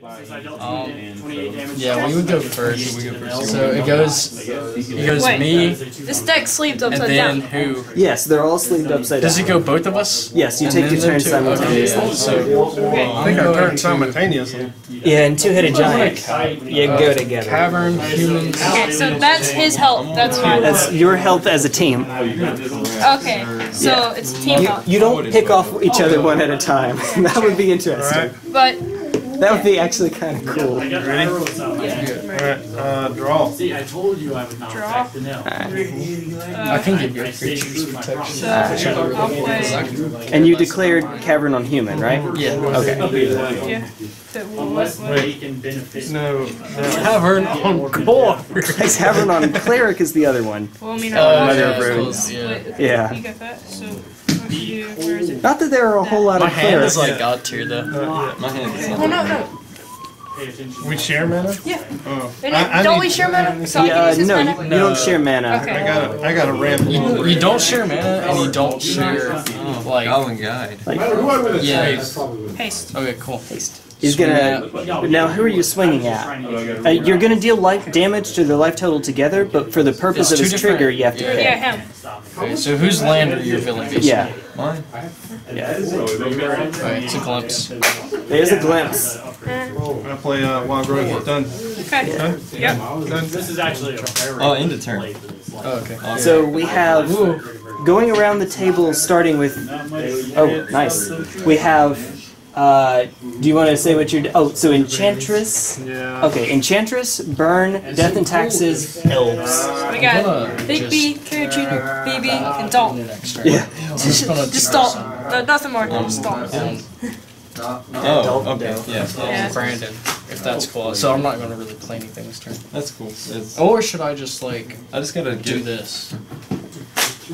Um, Yeah, we would go first. So it goes, it goes Wait. me, This deck sleeved and upside then down. who? Yes, they're all sleeved upside down. Does it go both of us? Yes, you And take your them turn simultaneously. Okay, so I think I turned simultaneously. Yeah, and two-headed giant. You go together. cavern, humans. Okay, so that's his health. That's fine. That's your health as a team. Okay, so it's team You, you don't pick off each other one at a time. that would be interesting. But That would be actually kind of cool. Ready? Alright, uh, draw. See, I told you I would not Draw. attack the nail. I can give your creatures protection. so I'll. And you declared cavern on human, right? Yeah. Okay. Yeah. Unless what? they can benefit. No, no. Cavern on core. Cavern on cleric is the other one. Well, I mean, Uh, Mother yeah, of Runes. yeah. Yeah. You got that. So what do you do? Where is it? Not that there are a whole lot My of hand clerics. is like god tier though. My hand is Oh no no. We share mana? Yeah. Oh. I- I don't need- we share mana? So I Yeah, can uh, use his no, mana. you, you don't share mana. Okay. I got a, I got a ramp. You, you don't share mana and you don't share oh, like Goblin Guide. yeah. Haste. Okay, cool. Haste. He's gonna. Now, who are you swinging at? Uh, you're gonna deal life damage to the life total together, but for the purpose It's of two his trigger, you have to yeah. pay. Yeah, him. Okay, so whose land are you filling? Yeah, Mine. Okay, it's a glimpse. there's a glimpse. I play uh, Wild Growth. Done. Okay. Done? Yep. Done. This is actually a very Oh, end of turn. play for this. Oh, okay. So we have going around the table, starting with. Oh, nice. We have. Uh, do you want to say what you're? Oh, so enchantress. Yeah. Okay, enchantress, burn, death and taxes, elves. We got gonna Big just- B, Carrot Junior, BB, and Dalton. Yeah. Just, just Dalton. No, nothing more. Just Dalton. Um, Oh, okay. Yeah. Yeah. Brandon, if that's cool. So I'm not gonna really play anything this turn. That's cool. It's, Or should I just like I just gotta do give this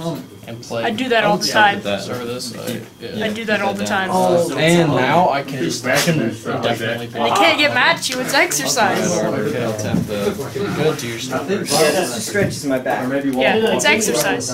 Um, and play? I do that all the time. that. Start this. I, yeah. I do that all the time. Oh, And now I can just I can indefinitely They block. can't get mad at you. It's exercise. Okay, I'll tap the. Go do your stuff. Yeah, that's just stretches my back. Or maybe Yeah, it's exercise.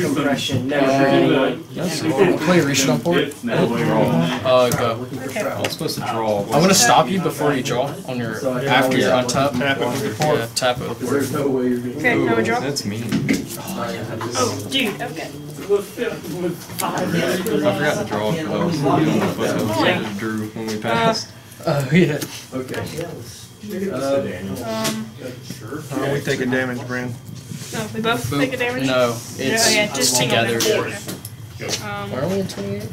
Compression. Never anyone. Yes. Play reach on port. Uh, go. I was supposed to draw. I'm gonna stop you before you draw on your after you're on top. Tap it with your port. Yeah, tap it with port. Okay, now we draw. That's mean. Oh, dude. Okay. I forgot to draw. though. I was drew when we passed. Oh yeah. okay Um. Uh, we take a damage, Brand. No, we both take a damage. No, Yeah, it's yeah, just together. together. Um. Where are we in 28?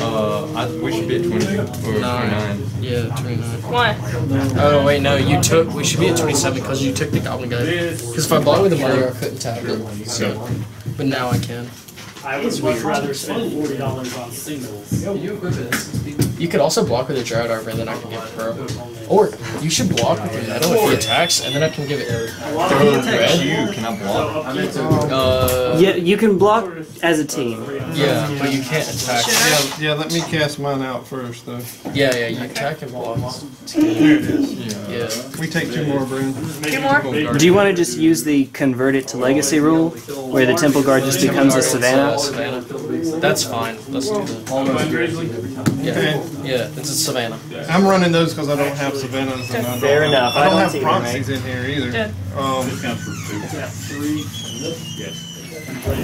Uh, I, we should be at 20 or 29. Yeah, 29. One. Oh wait, no, you took. We should be at 27 because you took the goblin guy. Because if I block with the Mario, I couldn't tap it. So, but now I can. I would much rather spend forty dollars on singles. You could also block with a Dryad Arbor, and then I can give it Pro. Or you should block with your metal if he attacks, and then I can give it pro red. You can I block? Uh, Yeah, you can block as a team. yeah, but you can't attack. Yeah, yeah, let me cast mine out first, though. Yeah, yeah, you attack and block. There it is. Yeah. We take two more, Brand. Two more. Do you want to just use the convert it to legacy rule, where the temple guard just becomes a savannah? Savannah. That's fine. Let's do that. Yeah, Okay. yeah, it's a Savannah. I'm running those because I don't have Savannahs and I don't Fair have, enough. I I don't don't have either, proxies in here either. Dead. Um, another wild growth. So, can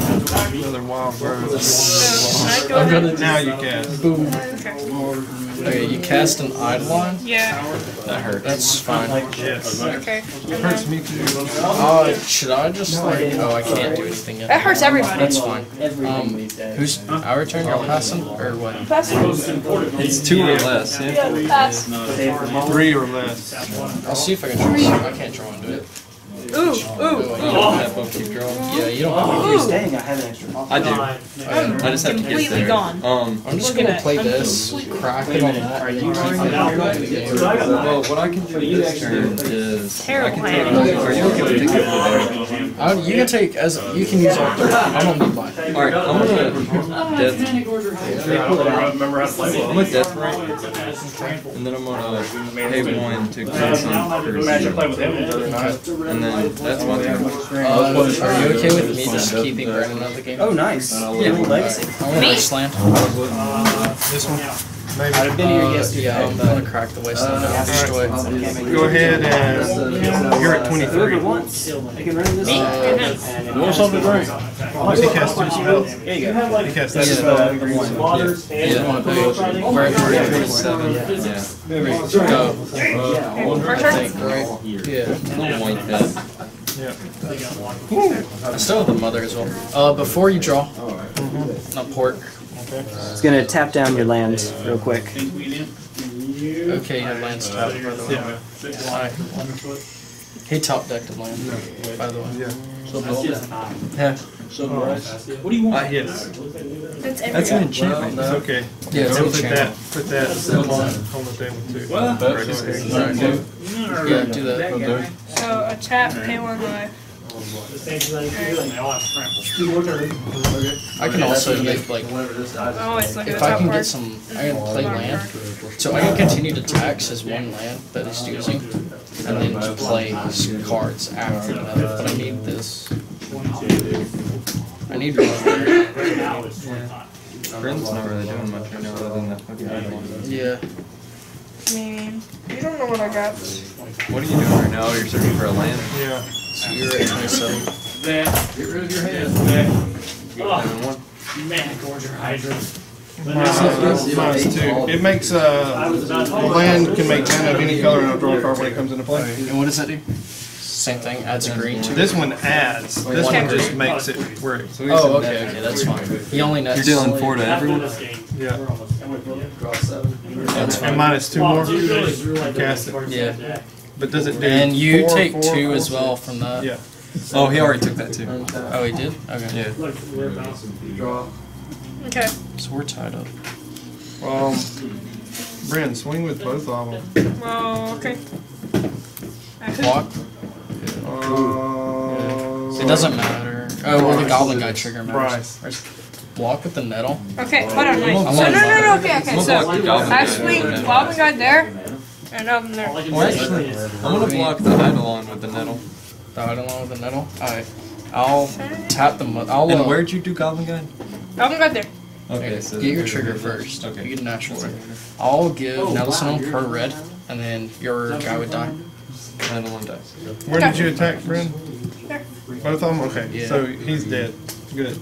I go I'm gonna Now you cast. boom. Okay. Okay, you cast an Eidolon. Yeah. That hurts. That's fine. Okay. Hurts me too. Uh, should I just like? Oh, I can't do anything That yet. hurts everybody. That's fine. Um, who's our turn? You're passing or what? Pass. It's two or less. Yeah. Yeah, pass. Three or less. I'll see if I can draw. I can't draw Yeah, you don't have. ooh. Staying, I have an extra. I do. I'm I just have to get completely there. gone. Um, I'm just Look at gonna that. play I'm this, crack it on that. Are you well, what I can do this turn is I Terrible can hand. take. Are you okay with taking over I, you can take as you can use all three. I don't need mine. there? All right, I'm gonna death. I'm gonna death right, and then I'm gonna pay one to get some courtesy. And then that's my turn. Uh, uh, what, are you okay with me just keeping Brandon out of the game? Oh, nice. Uh, yeah. Legacy. I want to slant. This one. Maybe. I'd have been here Uh, yesterday. yeah, I'm gonna crack the wasteland down. Destroy. Go ahead and you're at 23. Whoever wants, I can run this. Me? And You want something to drink? He cast two spells. There you go. He cast that spell. Waters and. Yeah, one page. We're at Seven. Yeah. Go. For I sure. think, right? Yeah. Little white head. I still have the mother as well. Uh, before you draw, not port. It's gonna tap down your land real quick. Okay, you have lands tapped, by the way. Alright. He top decked a land, by the way. Yeah. So, yeah. So what do you Uh, want? yes. That's That's an everything. enchantment. It's okay. Yeah, it's Go an put that, put that on, on the table too. Alright, Yeah, do that. So a tap, pay one life. I can also make like, I always oh, look if I can get some, I can play land. So I can continue to tax as one land that he's using, and then just play s- cards after that. But I need this. I need one. Bryn's not really doing much right now other than that fucking idol. Yeah. I mean, you don't know what I got. What are you doing right now? You're searching for a land? Yeah. So you're at 27. Seven one. Man, gorger hydrant. Minus, minus two. It makes, uh, land can make mana of any color and I'll draw card when it comes into play. And what does that do? Same thing. Adds a green to it. This one adds, this one just makes it where it, Oh, okay, okay, that's fine. He only nets. You're dealing four to everyone? yeah. And minus two more, cast it. Yeah. But does it do? And you four, take four, two four? as well from that. Yeah. Oh, he already took that too. Oh, he did. Okay. Yeah. Okay. So we're tied up. Um, Bryn, swing with both of them. Well, okay. Uh, who- Block. Uh, It doesn't matter. Oh, well, the goblin guy trigger matters. Bryce. Where's- Block with the nettle. Okay, hold on, wait. I'm So, on no, no, no, okay, okay, so. block the goblin I guy. swing Goblin Guy there, and up there. Well, actually, I'm gonna block the Eidolon with the nettle. The Eidolon with the nettle. Alright. I'll tap the. mo- I'll. And uh, where'd you do Goblin Guide? Goblin Guy there. Okay, so Get your trigger first. Okay. You get a natural trigger. I'll give Nelson per red, and then your guy would die. Eidolon dies. Where did you attack, friend? There. Both of them? Okay, Yeah. so he's dead. Good.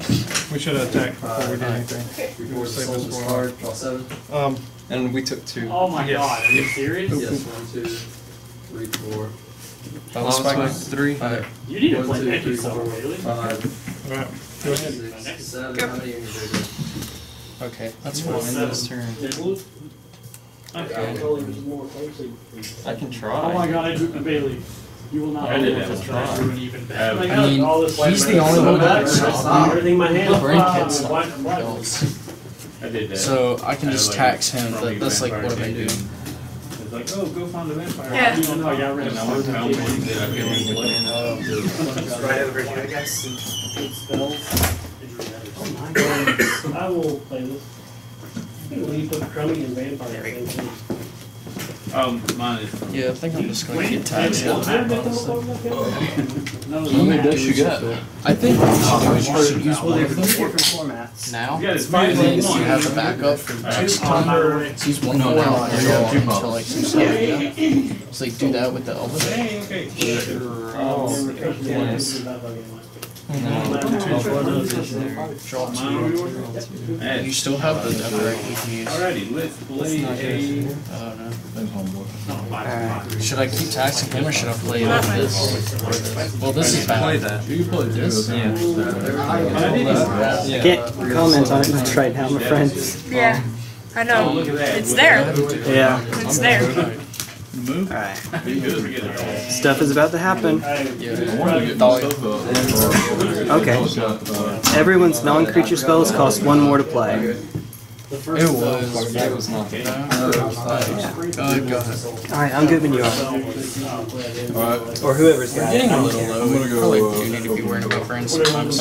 We should attack before we do anything. We'll save this one. Um, And we took two. Oh my Yes. god, are you serious? Double Last spike. one, three. Alright. You need to play Mickey somewhere, Bailey. alright, go ahead. Okay, that's End fine. this turn. Okay. I can try. Oh my god, I drew the Bailey. You will not. I did be able that. to try to do it even better. I mean, he's the only one that can stop Everything in my hand. Brain Ah, can't I did that. So I can just tax him. That, that's like what I've been doing. It's like, oh, go find the vampire. Yeah. You don't know, I got rid of And I went found one that I couldn't even look. Right over here, I guess. I will play this. Will you put Crummy and Vampire in the same thing? Um, mine is. Yeah, I think I'm just gonna get taxed. No, honestly. How many dice you got? I think what you should do is you should use one of them Different formats. now. You got it. You have the backup for next time. So use one more now and go until like some stuff, yeah? So like do that with the elbow. Hey, okay. Draw Mine two. will be yours? And you still have the decorate you can use. Alrighty, let's play a. Oh, I don't. Should I keep taxing him or should I play like this? Or this? Well, this is Play bad. that. You play this? Yeah. I can't comment on it much right now, my friends. Yeah, I know. Oh, look at that. It's there. Yeah. It's there. Alright. Pretty good. We get it. Stuff is about to happen. Okay. Everyone's non-creature spells cost one more to play. It was. It was not. Uh, go ahead. Alright, I'm good when you are. Or whoever's got Getting a it. little low. We probably do need to be worrying about friends sometimes.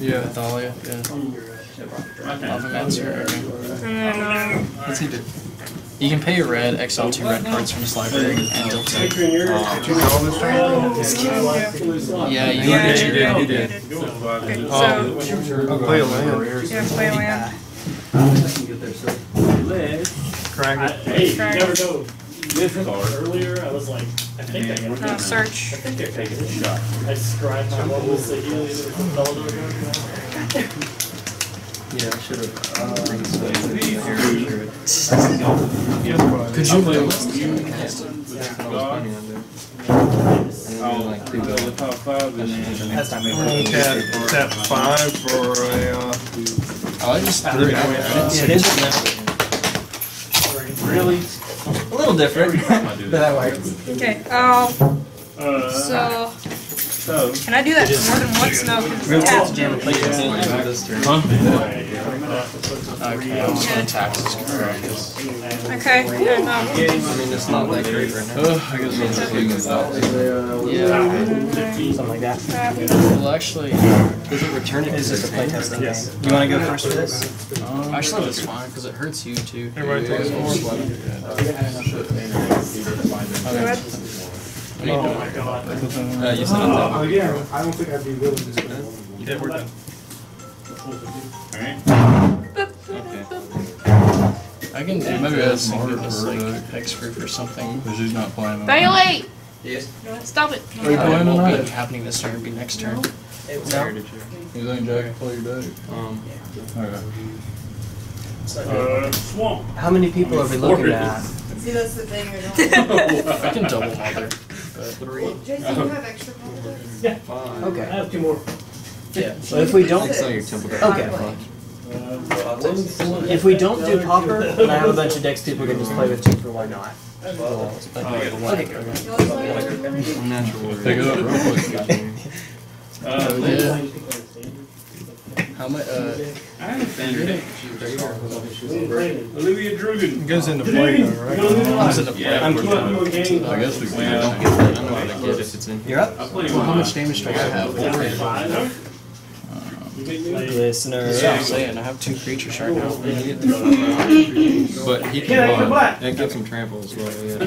Yeah. Thalia, yeah. Lavamancer, okay. And then, um, What's he do? You can pay a red, exile two red cards from his library, and deal two. Did you draw this turn? Yeah, you yeah, did. You did. Oh. you did. Okay, so, I'll play a land. yeah, play a land. Crack it. hey, you never know. This card. Earlier, I was like, I think I got No, search. I think they're taking a shot. I scribed my level so you know, there was some fellow doing it. Yeah, I should have. Could you do I'll go the top five and then. That's not me. Tap, tap five for a, uh, Oh, I just threw it out. Yeah, it is it. Really? a little different, but that works. Okay. Um. Uh, So So, can I do that more than once? No. 'cause Real it's quick, tapped. jam a plate. This turn. Okay, I'm just gonna taxes correct. Okay. And um. I mean, it's not that great right now. Ugh, I guess It's just leaving it out. Yeah. Something like that. Well, actually, Does it return it? It's just a playtest. Yes. Do you want to go first for this? um, actually that's fine because it hurts you too. Everybody takes Yeah. four. Okay. What my god. Uh, you said it. Oh, yeah, I don't think I'd be willing to spend. Yeah, we're done. Alright. I can do maybe that's smarter just like X group or something. Because he's not playing. Bailey. Yes. Stop it. Are you playing won't tonight? be happening this turn. It'll be next turn. No. You think Jack can play your day? Um, Okay. uh, swamp. How many people are we looking at? See, that's the thing. I. I can double mother. Well, Jason, you have extra politics? five. I Okay. have two more. Yeah. Well, if we don't, It's not your temple. Okay. Uh, if we don't do popper, and I have a bunch of decks people can just play with too for why not. Okay. You always play with Natural order. Pick it up real quick. uh, Yeah. How much? Uh, I have a fan Olivia Drugan. It goes into play though, right? comes into play. I'm we're keeping. I guess we can. I don't know how to get if it's in. You're up. I Well, how much damage do I have? Listener. That's what I'm saying. I have two creatures right now. But he Yeah, can come block. back. That gives him trample as well. Yeah.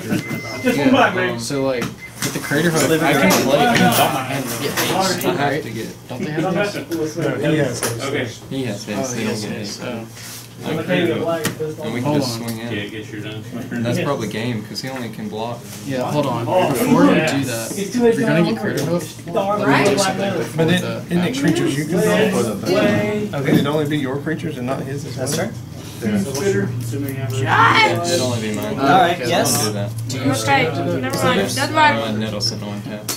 Just come back, man. So like with the Craterhoof, I can play. I can drop my hand and get haste. I have to get. Don't they have haste? No, he has. Okay. He has Oh, haste. he They don't has get haste. haste. Oh. And we can Hold just on. swing Yeah, get your done. That's probably game because he only can block. Yeah, hold on. Before you do that, if you're gonna get Craterhoof, let me do something But it, the isn't it creatures you can draw? Play. Okay. It'd only be your creatures and not his as well? That's right. It'd only be mine. Uh, Alright, okay, yes. Don't that. Do you Okay. Never mind. Doesn't matter. Nettle sitting on tap.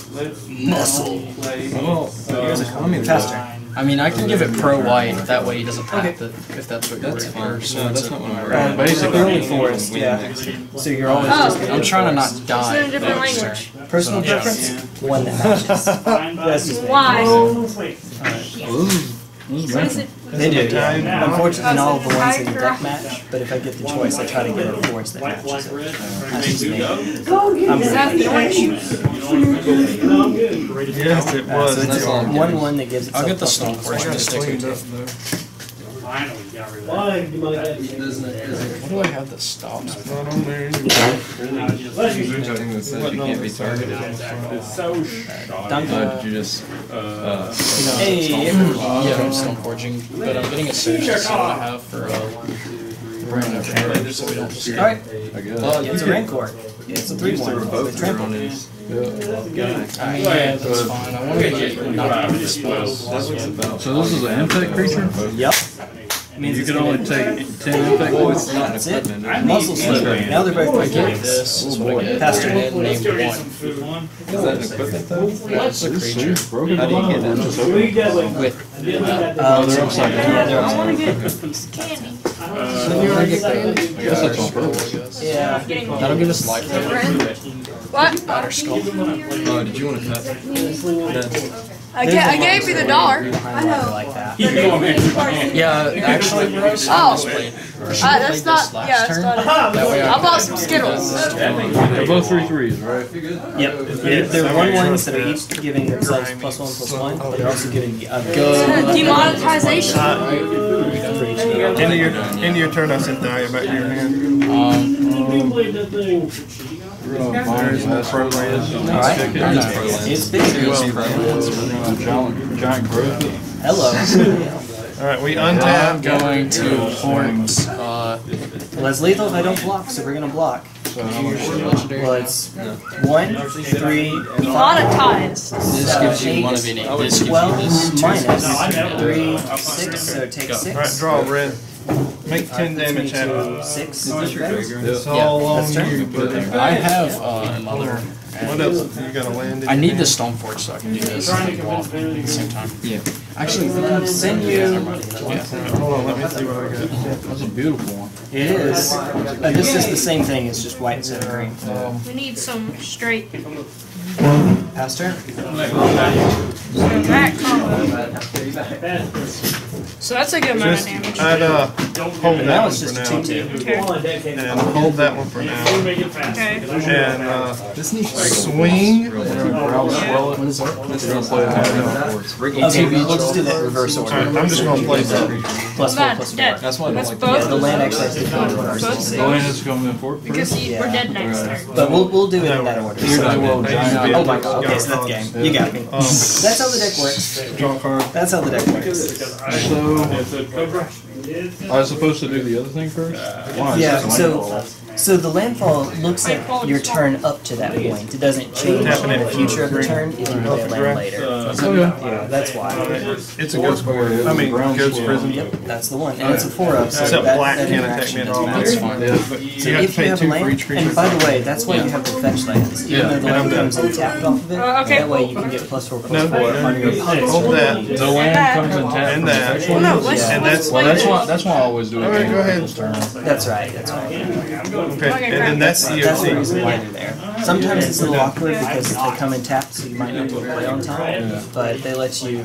muscle? Play. Well, Here's a faster. I mean, I can give it pro white. That way he doesn't tap it. If that's what you're That's fine. for. So No, it's that's not what I'm basically only forest, yeah. So you're always Oh. just I'm trying to not die. It's in a different next language. turn. personal Yeah. preference. One that matches. That's just me. Why? This is What is it? They do, yeah. Unfortunately, not all of the Oh, ones so in the a deck match, but if I get the choice, I try to get a forest that matches it. That's just me. Does it have the orange? No, I'm good. Yes, it Uh, was. so it's That's all I'm one one that gives I'll get the plus stone one. forge to stick Cleaned it. up though. Why? You like that? What do I have that stops? Not on there. Anything that says you can't be targeted. It's so Duncan. Uh, did you just, uh, Hey, Yeah, I'm stone forging, but I'm getting a surge to see what I have for uh, running a trailer, so we don't just. Alright, I guess. Well, it's a Rancor. It's a three one with both trample. on his, I mean, yeah, that's fine. I want to get not be disposed. that looks about. So this is an impact creature? Yep. You can only take ten impact points? it's not an That's it. equipment. Muscle Sliver. Now they're both I three get points. this, is what I get, Pastor. and then name. Is that an equipment though? That's a creature. How do you get that? Just open. With, Uh, they're upside down. Yeah, they're I want to get a piece of candy. I get candy? I guess that's on purpose. Yeah. That'll give us life. What? Batterskull. Oh, did you wanna cut? That- I, ga- I gave you the dollar. I know. Like that. Yeah, actually, Bryce, I Oh. misplayed. Uh, that's not. Yeah, that's not. it. That way I bought some Skittles. They're both three threes, right? Yep. They're, they're one ones that are each giving themselves plus one plus one, but they're also giving the other. Go. Demonetization. End of your, end of your turn, I sent die back to your hand. Um, You played that thing. There's. Alright. It's big. Giant, giant growth. Hello. All right, we untap. I'm going to port, uh, Well, it's lethal if I don't block, so we're gonna block. Well, it's one, three, A lot of ties. This gives you one of any, this gives you twelve this two. minus three, six, so take All right, six. draw red. Make Uh, ten puts me damage to happen. Six. It's all on that's turn. you, buddy. I have, uh, another. What else? You got a land in I need hand? the Stoneforge so I can do this and walk at the same time. Yeah. Actually, Send you. never mind. Yeah. Hold on, let me see what I got. That's a beautiful one. It is. Uh, this is the same thing. It's just white instead of green. We need some straight. Pastor. That combo. So that's a good amount of Just, damage. I'd, uh, hold that one it's just for a now. two-two. And hold that one for now. Okay. And, uh, swing. What is that? Okay, we'll just do that reverse order. Alright, I'm just gonna play that. Plus four, Bad, plus four. dead. That's why I don't That's like both. The land actually has to go in. Both The land is coming in for Because you, we're dead next turn. But we'll, we'll do it in that order. You're not So- dead. Oh my god, okay, so that's game. You got me. Um, That's how the deck works. draw a card. That's how the deck works. So, It's a Cobra. I was supposed to do the other thing first? Why? Yeah, so, so the landfall looks at your turn up to that point. It doesn't change in the future of the turn if you play a land later. Oh, yeah. Yeah, that's why. It's a ghost board. I mean, ghost prison. Yep, that's the one. And it's a four of, so Except that, black that can't attack interaction me at doesn't all. matter. That's fine. Yeah. So you have to if you pay have two land, for each creature. and by the way, that's why you have the fetch lands. Even Yeah. though the And I'm land done. comes untapped off of it, Uh, okay, that way cool. you can get plus four, plus No, four no, on your opponent's Hold that. The land comes in tap. And that. Well, no, let's, Yeah. And let's that's- Well, play that's this. why, that's why I always do it. Alright, go ahead. People's turn. That's right, that's right. Okay, and then that's the That's the EOC. reason why they're there. Sometimes it's a little awkward because they come in tapped, so you might not be able to play on time. But they let you,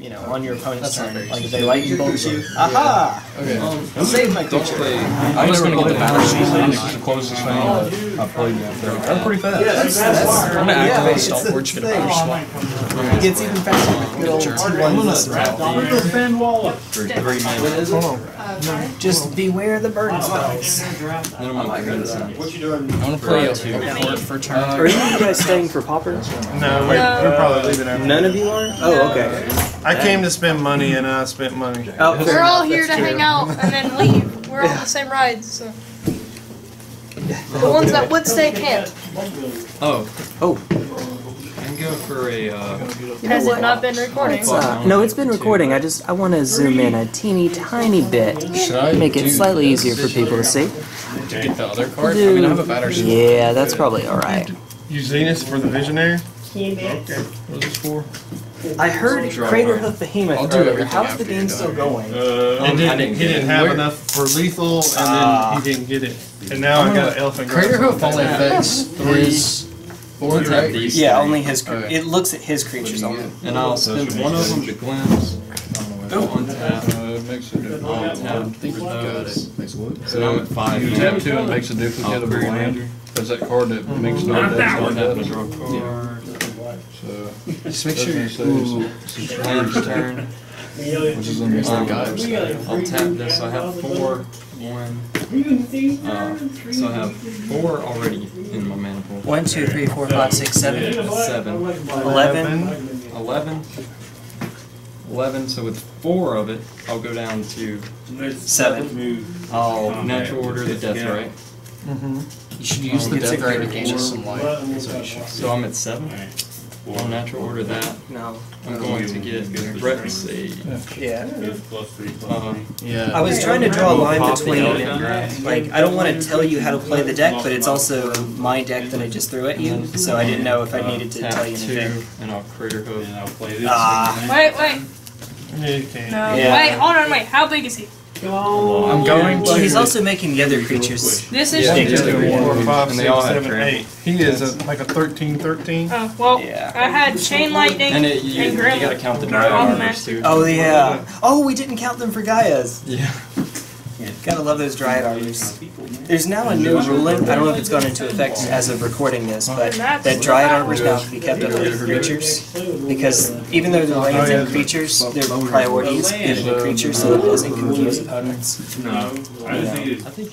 you know, on your opponent's turn. Like if they lightning bolt you, aha! Okay. Save my creature. play. I'm just gonna get the battle sheet. This is the closest thing oh, I played yet. That's pretty fast. Yeah, That's, that's, I'm gonna yeah, activate it's the Stoneforge, get a thing. battle. Oh, it gets even faster with good old T1 list Ben Waller. For three mana. Hold on. Just beware the burn spells. Then I'm gonna green sun. I'm gonna play a port for turn. Uh, are any of you guys staying for poppers? No, we're, we're probably leaving after. None of you are? Oh, okay. I came to spend money and I spent money. Oh, fair We're all enough, here to that's hang out and then leave. We're all on the same rides, so. The ones that would stay can't. Oh, Oh, I can go for a, uh, Has it not been recording? uh, no, it's been recording. I just I want to zoom in a teeny tiny bit, Should I make it do- slightly easier for people to see. to get the other card? I mean, I have a battle sheet. Yeah, that's probably all right. You Zenith for the Visionary? What is this for? I heard Crater Hoof Behemoth I'll do earlier. How's the game still going? Uh, It didn't, didn't he didn't have Where- enough for lethal, and Ah. then he didn't get it. And now I've got an elephant. Crater Grove. Hoof only affects three. Four, tap right? these. Yeah, only his. cre- Okay. It looks at his creatures only. and I'll spend one of them to glimpse. Go on tap. Uh, it makes a difference. I'll tap I think for we got those. it. So I'm at five. You tap two and it makes a duplicate I'll of a query land. That's that card that makes no Not deck that start one. Tap and draw a card. So, Just make sure that's you're. it's- Land's turn. which is on the Um, guys. I'll tap this. I have four. One. Uh, so I have four already in my mana pool. One, two, three, four, five, six, seven, Seven. eleven. Eleven. Eleven. So with four of it, I'll go down to. Seven. I'll natural order the Deathrite. You should use the It's a death ray to gain us some life. That's what you should. So I'm at seven. I'll natural order that. No. I'm going to get threat save. Yeah. plus three, plus Uh, three. Yeah. I was trying to draw a line between, elephant like, I don't want to tell you how to play the deck, but it's also my deck that I just threw at you, so I didn't know if I needed to tap tell you two, anything. and I'll crater hoof. And I'll play this. Ah. Wait, wait. Yeah. No. Yeah. Wait, hold on, wait. How big is he? I'm going Well, to. he's also making the other creatures. This is. Yeah, One, the two, other three, four, one. five, And they six, all have seven, trample. eight. He is a, like a 13, 13. Oh, well, Yeah. I had chain lightning And and, it, you, you grim. gotta count the They're Dryad Arbors too. Oh yeah. Oh, we didn't count them for Gaea's. Yeah. Gotta love those Dryad Arbors. There's now a new ruling. I don't know if it's gone into effect as of recording this, but that Dryad Arbors now can be kept under with creatures because even though they're lands and creatures, their priorities given to creatures, so it doesn't confuse opponents. No, I just think it's. I think